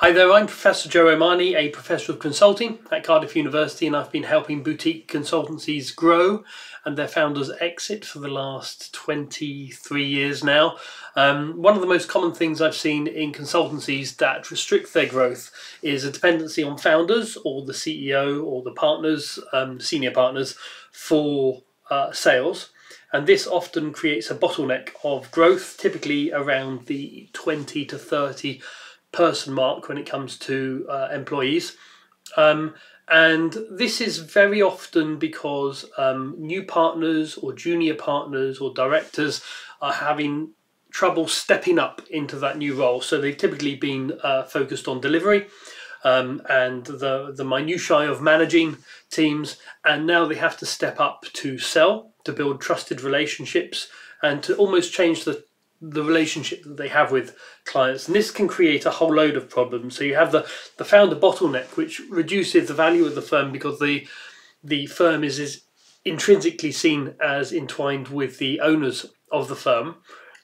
Hi there, I'm Professor Joe O'Mahoney, a Professor of Consulting at Cardiff University, and I've been helping boutique consultancies grow and their founders exit for the last 23 years now. Um, one of the most common things I've seen in consultancies that restrict their growth is a dependency on founders or the CEO or the partners, um, senior partners, for uh, sales. And this often creates a bottleneck of growth, typically around the 20 to 30 person mark when it comes to uh, employees. Um, and this is very often because um, new partners or junior partners or directors are having trouble stepping up into that new role. So they've typically been uh, focused on delivery um, and the, the minutiae of managing teams, and now they have to step up to sell, to build trusted relationships, and to almost change the the relationship that they have with clients. And this can create a whole load of problems. So you have the the founder bottleneck which reduces the value of the firm because the the firm is is intrinsically seen as entwined with the owners of the firm.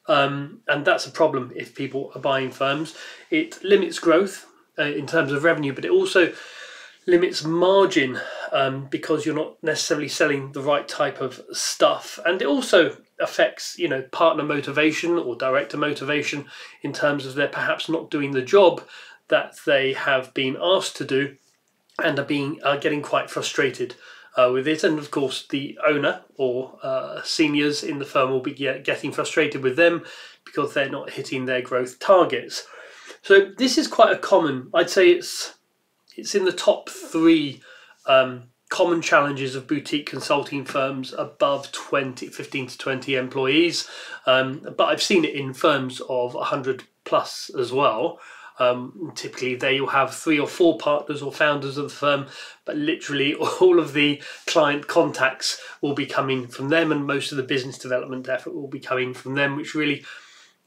Um, and that's a problem if people are buying firms. It limits growth uh, in terms of revenue but it also limits margin um, because you're not necessarily selling the right type of stuff. And it also affects you know partner motivation or director motivation in terms of they're perhaps not doing the job that they have been asked to do and are being are getting quite frustrated uh, with it. And of course the owner or uh, seniors in the firm will be get, getting frustrated with them because they're not hitting their growth targets. So this is quite a common i'd say it's it's in the top three um, common challenges of boutique consulting firms above 20, 15 to 20 employees. Um, but I've seen it in firms of 100 plus as well. Um, typically, they will have three or four partners or founders of the firm, but literally all of the client contacts will be coming from them, and most of the business development effort will be coming from them, which really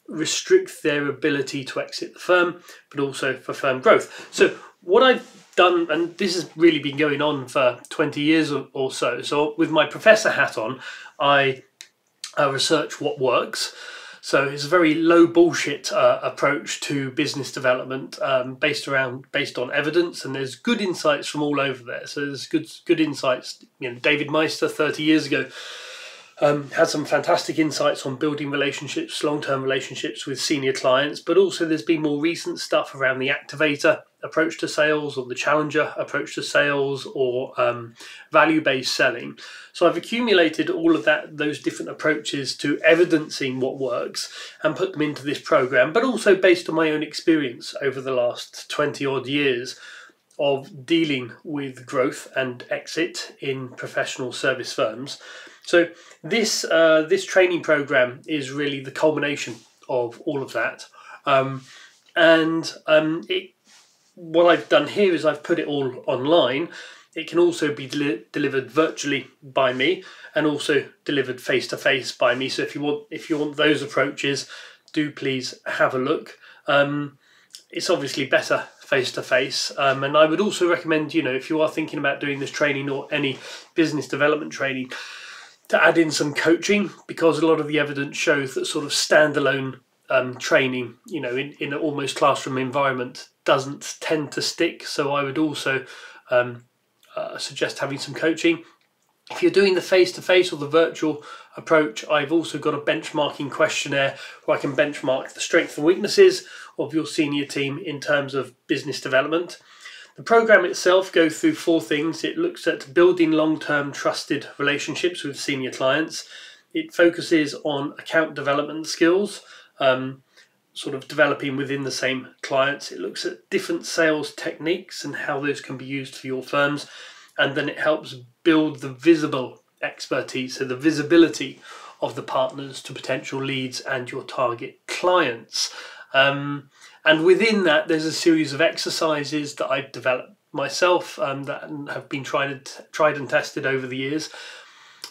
restricts their ability to exit the firm, but also for firm growth. So, what I've done, and this has really been going on for 20 years or, so. So, with my professor hat on, I uh, research what works. So it's a very low bullshit uh, approach to business development, um, based around based on evidence, and there's good insights from all over there. So there's good good insights. You know, David Maister 30 years ago um, had some fantastic insights on building relationships, long term relationships with senior clients, but also there's been more recent stuff around the activator approach to sales or the challenger approach to sales or um, value based selling. So I've accumulated all of that, those different approaches to evidencing what works and put them into this program, but also based on my own experience over the last 20 odd years of dealing with growth and exit in professional service firms. So this uh, this training program is really the culmination of all of that, um, and um, it, what I've done here is I've put it all online. It can also be deli- delivered virtually by me, and also delivered face to face by me. So if you want if you want those approaches, do please have a look. Um, it's obviously better face to face. And I would also recommend, you know, if you are thinking about doing this training or any business development training, to add in some coaching because a lot of the evidence shows that sort of standalone um, training, you know, in, in an almost classroom environment doesn't tend to stick. So I would also um, uh, suggest having some coaching. If you're doing the face to face or the virtual approach, I've also got a benchmarking questionnaire where I can benchmark the strengths and weaknesses of your senior team in terms of business development. The program itself goes through four things. It looks at building long term trusted relationships with senior clients. It focuses on account development skills, um, sort of developing within the same clients. It looks at different sales techniques and how those can be used for your firms. And then it helps build the visible expertise, so the visibility of the partners to potential leads and your target clients. Um, and within that, there's a series of exercises that I've developed myself um, that have been tried, tried and tested over the years.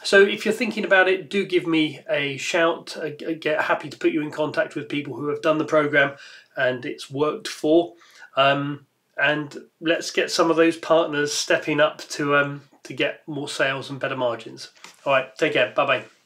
So if you're thinking about it, do give me a shout. I get happy to put you in contact with people who have done the program and it's worked for. Um, and let's get some of those partners stepping up to um, to get more sales and better margins. All right, take care. Bye bye.